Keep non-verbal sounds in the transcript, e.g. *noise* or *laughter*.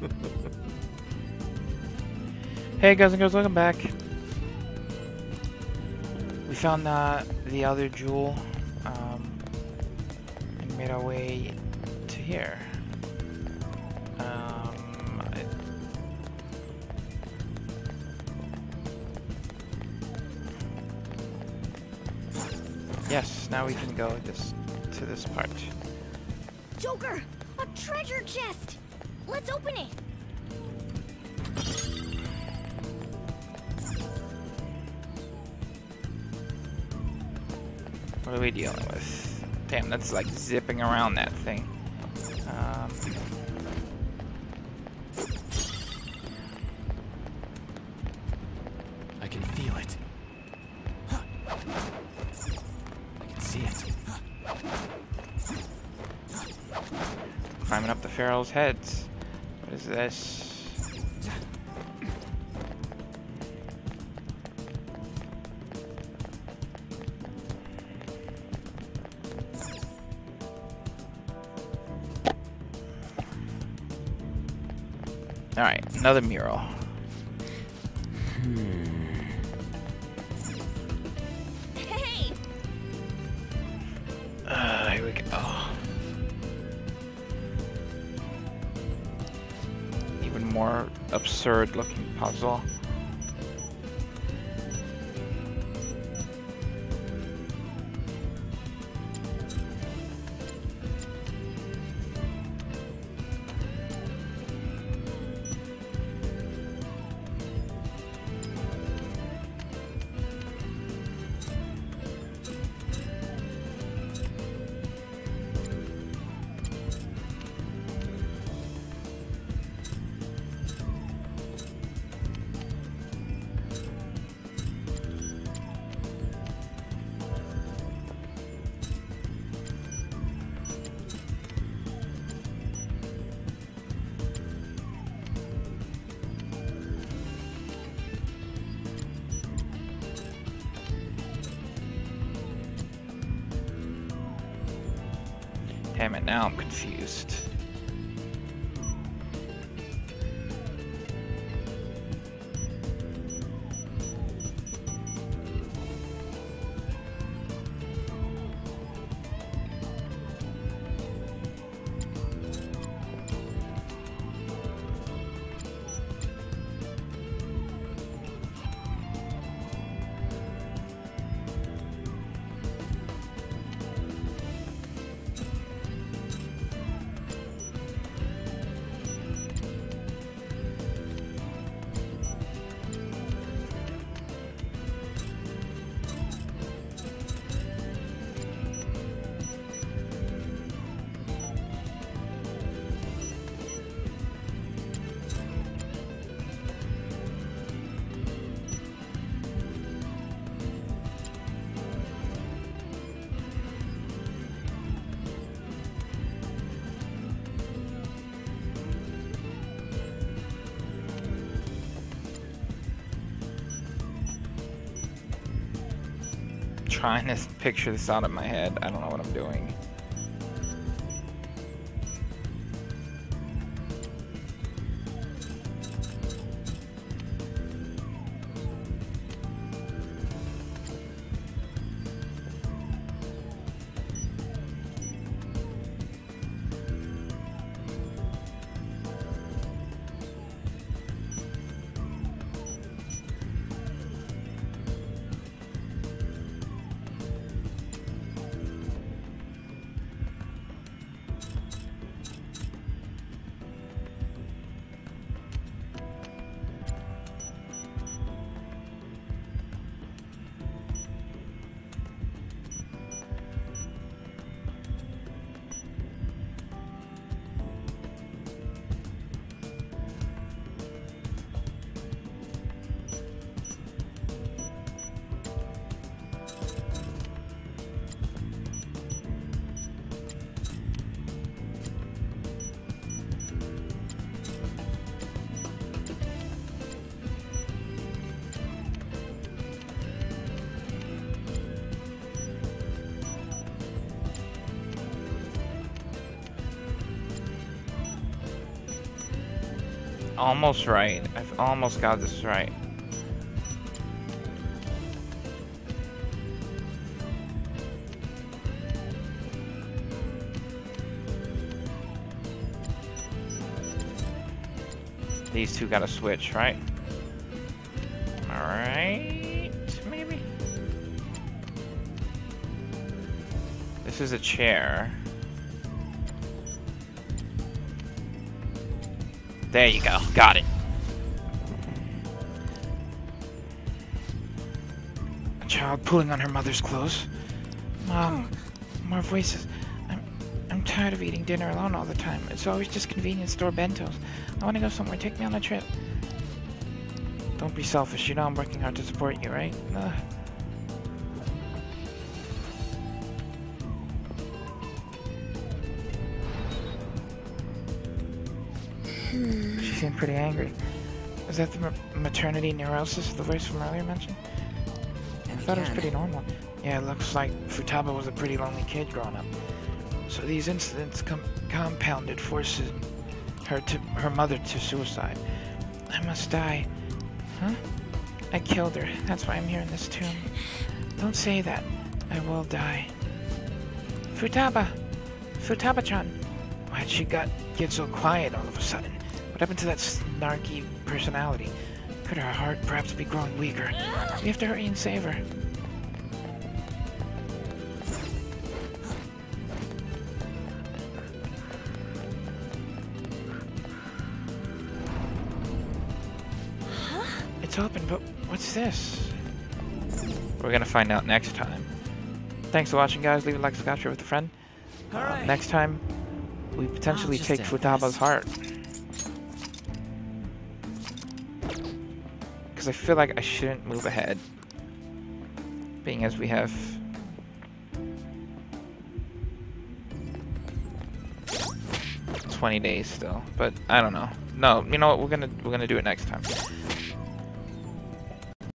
*laughs* hey guys and girls, welcome back. We found uh, the other jewel um, and made our way to here. Um, yes, now we can go this to this part. Joker, a treasure chest. Let's open it. What are we dealing with? Damn, that's like zipping around that thing. Um, I can feel it. I can see it. climbing up the pharaoh's heads. What is this? Alright, another mural. More absurd looking puzzle. Damn it, now I'm confused. Trying to picture this out of my head. I don't know what I'm doing. Almost right. I've almost got this right. These two gotta switch, right? Alright, maybe? This is a chair. There you go. Got it. A child pulling on her mother's clothes. Mom, more voices. I'm, I'm tired of eating dinner alone all the time. It's always just convenience store bentos. I want to go somewhere. Take me on a trip. Don't be selfish. You know I'm working hard to support you, right? Ugh. Hmm. She seemed pretty angry. Is that the ma- maternity neurosis the voice from earlier mentioned? I thought it was pretty normal. Yeah, it looks like Futaba was a pretty lonely kid growing up. So these incidents com- compounded, forcing her to her mother to suicide. I must die. Huh? I killed her. That's why I'm here in this tomb. Don't say that. I will die. Futaba! Futaba-chan! Why'd she got get so quiet all of a sudden? What happened to that snarky personality? Could her heart perhaps be growing weaker? We have to hurry and save her. It's open, but what's this? We're gonna find out next time. Thanks for watching, guys. Leave a like, subscribe, share with a friend. Uh, Alright. next time, we potentially take Futaba's heart. Because I feel like I shouldn't move ahead. Being as we have... Twenty days still, but I don't know. No, you know what? We're gonna we're gonna do it next time.